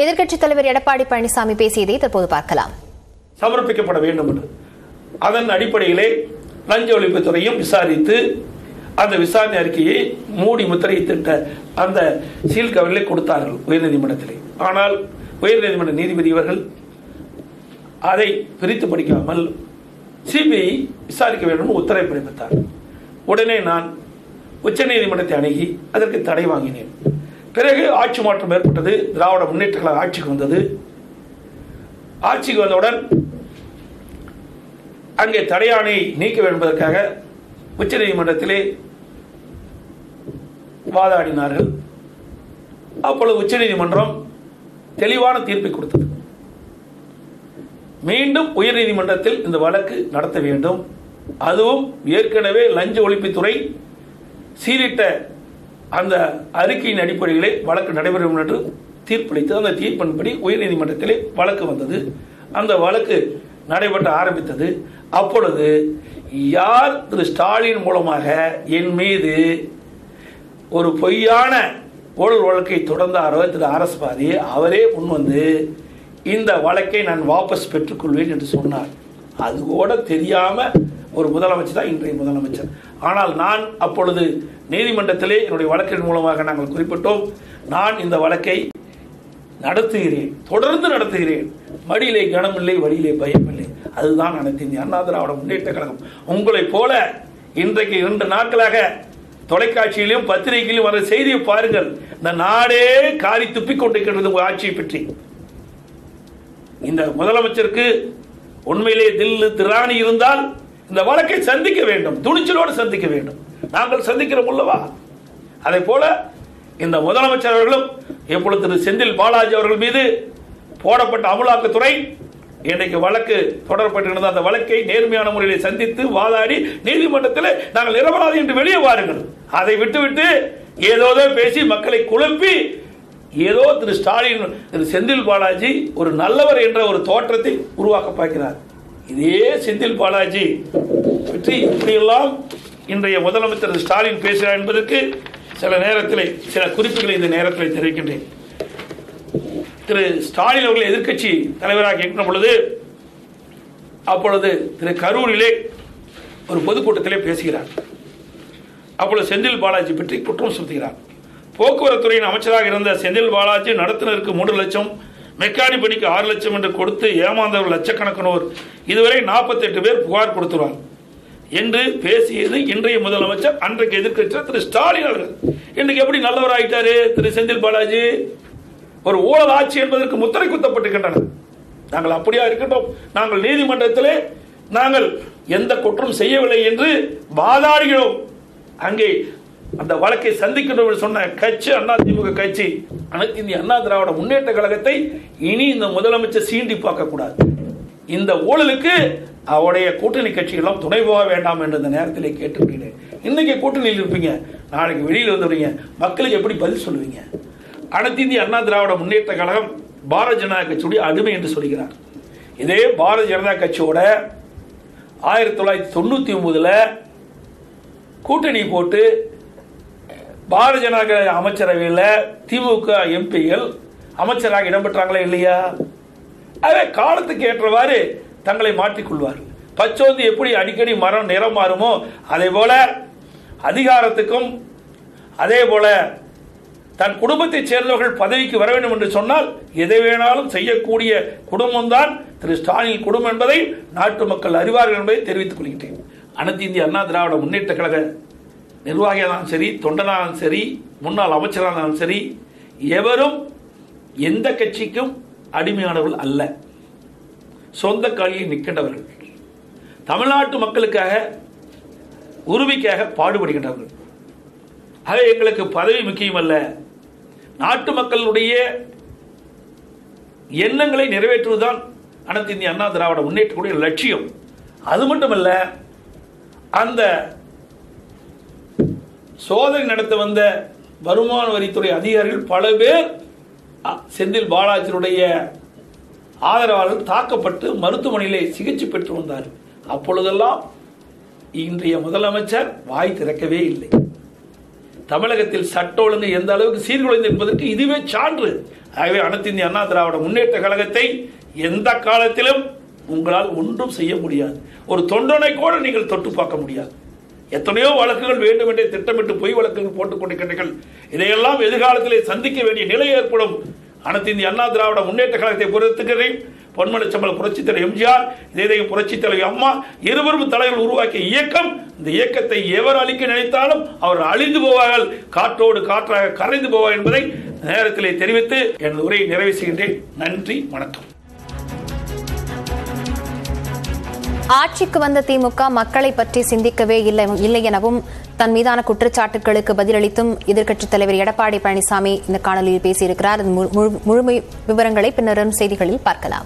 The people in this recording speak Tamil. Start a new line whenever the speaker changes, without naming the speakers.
எதிர்க்கட்சித் தலைவர் எடப்பாடி பழனிசாமி பேசியதை தற்போது பார்க்கலாம்.
சமர்ப்பிக்கப்பட வேண்டும் என்று. அதன் அடிப்படையிலே லஞ்ச ஒழிப்புத்துறையும் விசாரித்து அந்த விசாரணை அறிக்கையை மூடி முத்திரையிட்ட அந்த சீல் கவரிலே கொடுத்தார்கள் உயர்நீதிமன்றத்திலே. ஆனால் உயர்நீதிமன்ற நீதிபதி அவர்கள் அதை பிரித்து படிக்காமல் சிபிஐ விசாரிக்க வேண்டும் உத்தரவை பிறப்பித்தார். உடனே நான் உச்சநீதிமன்றத்தை அணுகி அதற்கு தடை வாங்கினேன். பிறகு ஆட்சி மாற்றம் ஏற்பட்டது. திராவிட முன்னேற்ற கழக ஆட்சிக்கு வந்தது. ஆட்சிக்கு வந்தவுடன் அங்கே தடையானை நீக்க வேண்டும் என்பதற்காக உச்சநீதிமன்றத்திலே வாதாடினார்கள். அப்பொழுது உச்சநீதிமன்றம் தெளிவான தீர்ப்பை கொடுத்தது. மீண்டும் உயர்நீதிமன்றத்தில் இந்த வழக்கு நடத்த வேண்டும். அதுவும் ஏற்கனவே லஞ்ச ஒழிப்புத்துறை சீரிட்ட அந்த அறிக்கையின் அடிப்படையிலே வழக்கு நடைபெறும் என்று தீர்ப்பளித்தது அந்த தீர்ப்பின்படி உயர்நீதிமன்றத்திலே வழக்கு வந்தது. அந்த வழக்கு நடைபெற்ற ஆரம்பித்தது. அப்பொழுது யார் திரு ஸ்டாலின் மூலமாக என் மீது ஒரு பொய்யான ஊழல் வழக்கை தொடர்ந்தாரோ திரு அரசு பாதி அவரே முன்வந்து இந்த வழக்கை நான் வாபஸ் பெற்றுக்கொள்வேன் என்று சொன்னார். அது கூட தெரியாம ஒரு முதலமைச்சர் தான் இன்றைய முதலமைச்சர். ஆனால் நான் அப்பொழுது நீதிமன்றத்திலே என்னுடைய வழக்கின் மூலமாக நாங்கள் குறிப்பிட்டோம் நான் இந்த வழக்கை நடத்துகிறேன் தொடர்ந்து நடத்துகிறேன். மடியிலே கனமில்லை வழியிலே பயமில்லை. அதுதான் அனைத்து இந்திய அண்ணா திராவிட முன்னேற்ற கழகம். உங்களைப் போல இன்றைக்கு இரண்டு நாட்களாக தொலைக்காட்சியிலும் பத்திரிகையிலும் வர செய்தியை பாருங்கள். இந்த நாடே காரி துப்பிக் கொண்டிருக்கிறது உங்கள் ஆட்சியை பற்றி. இந்த முதலமைச்சருக்கு உண்மையிலே தில்லு திராணி இருந்தால் இந்த வழக்கை சந்திக்க வேண்டும் துணிச்சலோடு சந்திக்க வேண்டும். நாங்கள் சந்திக்கிறோம் உள்ளவா அதே போல இந்த முதலமைச்சர் அவர்களும் எப்பொழுது திரு செந்தில் பாலாஜி அவர்கள் மீது போடப்பட்ட அமலாக்கத்துறை இன்றைக்கு வழக்கு தொடரப்பட்டிருந்த அந்த வழக்கை நேர்மையான முறையில் சந்தித்து வாதாடி நீதிமன்றத்தில் நாங்கள் நிரபராதி என்று வெளியே வாருங்கள். அதை விட்டுவிட்டு ஏதோதோ பேசி மக்களை குழப்பி ஏதோ திரு ஸ்டாலின் திரு செந்தில் பாலாஜி ஒரு நல்லவர் என்ற ஒரு தோற்றத்தை உருவாக்க பார்க்கிறார். இதே செந்தில் பாலாஜி பற்றி இப்படியெல்லாம் இன்றைய முதலமைச்சர் ஸ்டாலின் பேசுகிறார் என்பதற்கு சில நேரத்தில் சில குறிப்புகளை இந்த நேரத்தில் தெரிவிக்கின்றேன். திரு ஸ்டாலின் அவர்கள் எதிர்க்கட்சி தலைவராக இருக்கின்ற பொழுது அப்பொழுது திரு கரூரிலே ஒரு பொதுக்கூட்டத்திலே பேசுகிறார். அப்பொழுது செந்தில் பாலாஜி பற்றி குற்றம் சுமத்துகிறார். போக்குவரத்துறையின் அமைச்சராக இருந்த செந்தில் பாலாஜி நடத்துனருக்கு மூன்று லட்சம் மெக்கானிக் பணிக்கு ஆறு லட்சம் என்று கொடுத்து ஏமாந்தவர் லட்சக்கணக்கானோர். இதுவரை நாற்பத்தெட்டு பேர் புகார் கொடுத்துள்ளார். என்று பேசியது இன்றைய முதலமைச்சர் அன்றைக்கு எதிர்க்கட்சியர் திரு ஸ்டாலின் அவர்கள். இன்றைக்கு எப்படி நல்லவர் ஆயிட்டாரு திரு செந்தில் பாலாஜி? ஒரு ஊழல் ஆட்சி என்பதற்கு முத்திரை குத்தப்பட்டிருக்கின்றனர் நாங்கள் அப்படியா இருக்கட்டும் நாங்கள் நீதிமன்றத்திலே நாங்கள் எந்த குற்றம் செய்யவில்லை என்று வாதாடுகிறோம். அங்கே அந்த வழக்கை சந்திக்கணும் சொன்ன கட்சி அண்ணா திமுக கட்சி அனைத்து இந்திய அண்ணா திராவிட முன்னேற்ற கழகத்தை இனி இந்த முதலமைச்சர் சீண்டி பார்க்க கூடாது. இந்த ஊழலுக்கு அவருடைய கூட்டணி கட்சிகளும் துணை போக வேண்டாம் என்று இந்த நேரத்தில் கேட்டுக்கிறேன் இன்னைக்கு கூட்டணியில் இருப்பீங்க. நாளைக்கு வெளியில் வந்துடுவீங்க மக்களுக்கு எப்படி பதில் சொல்லுவீங்க? அனைத்து இந்திய அண்ணா திராவிட முன்னேற்ற கழகம் பாரதிய ஜனதா கட்சியுடைய அடிமை என்று சொல்கிறார். இதே பாரதிய ஜனதா கட்சியோட ஆயிரத்தி தொள்ளாயிரத்தி தொண்ணூத்தி ஒன்பதுல கூட்டணி போட்டு பாரதிய ஜனதா அமைச்சரவையில் திமுக எம்பிகள் அமைச்சராக இடம்பெற்றாங்களா இல்லையா? அதே காலத்துக்கு ஏற்றவாறு தங்களை மாற்றிக்கொள்வார்கள் பச்சோந்தி எப்படி அடிக்கடி மரம் நிறம் மாறுமோ அதே போல அதிகாரத்துக்கும் அதே போல தன் குடும்பத்தைச் சேர்ந்தவர்கள் பதவிக்கு வர வேண்டும் என்று சொன்னால் எதை வேணாலும் செய்யக்கூடிய குடும்பம்தான் திரு ஸ்டாலின் குடும்பம் என்பதை நாட்டு மக்கள் அறிவார்கள் என்பதை தெரிவித்துக் கொள்கின்றேன். அனைத்து இந்திய அண்ணா திராவிட முன்னேற்ற கழக நிர்வாகியானாலும் சரி தொண்டனாலும் சரி முன்னாள் அமைச்சரானாலும் சரி எவரும் எந்த கட்சிக்கும் அடிமையானவர்கள் அல்ல. சொந்த காலியில் நிற்கின்றவர்கள். தமிழ்நாட்டு மக்களுக்காக உரிமைக்காக பாடுபடுகின்றவர்கள். ஆக எங்களுக்கு பதவி முக்கியம் அல்ல. நாட்டு மக்களுடைய எண்ணங்களை நிறைவேற்றுவதுதான் அனைத்து இந்திய அண்ணா திராவிட முன்னேற்றக்கூடிய லட்சியம். அது மட்டுமல்ல அந்த சோதனை நடத்த வந்த வருமான வரித்துறை அதிகாரிகள் பல பேர் செந்தில் பாலாஜியுடைய ஆதரவாளர்கள் தாக்கப்பட்டு மருத்துவமனையிலே சிகிச்சை பெற்று வந்தார். அப்பொழுதெல்லாம் இன்றைய முதலமைச்சர் வாய் திறக்கவே இல்லை. தமிழகத்தில் சட்ட ஒழுங்கு எந்த அளவுக்கு சீர்குலைந்து என்பதற்கு இதுவே சான்று. ஆகவே அனைத்து இந்திய அண்ணா திராவிட முன்னேற்ற கழகத்தை எந்த காலத்திலும் உங்களால் ஒன்றும் செய்ய முடியாது. ஒரு தொண்டனை கூட நீங்கள் தொட்டு பார்க்க முடியாது. எத்தனையோ வழக்குகள் வேண்டும் என்றே திட்டமிட்டு பொய் வழக்குகள் போட்டுக் கொண்டிருக்கிறீர்கள் இதையெல்லாம் எதிர்காலத்திலே சந்திக்க வேண்டிய நிலை ஏற்படும். அனைத்து இந்திய அண்ணா திராவிட முன்னேற்ற கழகத்தை பொறுத்துக்கிறேன் பொன்மனச்சம்பள புரட்சித் தலைவர் எம்ஜிஆர் இதயம் புரட்சித் தலைவர் அம்மா இருவரும் தலைவர்கள் உருவாக்கிய இயக்கம் இந்த இயக்கத்தை எவர் அழிக்க நினைத்தாலும் அவர் அழிந்து போவார்கள். காற்றோடு காற்றாக கரைந்து போவார் என்பதை நேரத்திலே தெரிவித்து எனது உரையை நிறைவு செய்கின்றேன். நன்றி வணக்கம்.
ஆட்சிக்கு வந்த திமுக மக்களை பற்றி சிந்திக்கவே இல்லை இல்லை எனவும் தன் மீதான குற்றச்சாட்டுகளுக்கு பதிலளித்தும் எதிர்க்கட்சித் தலைவர் எடப்பாடி பழனிசாமி இந்த காணொலியில் பேசியிருக்கிறார். முழுமை விவரங்களை பின்னரும் செய்திகளில் பார்க்கலாம்.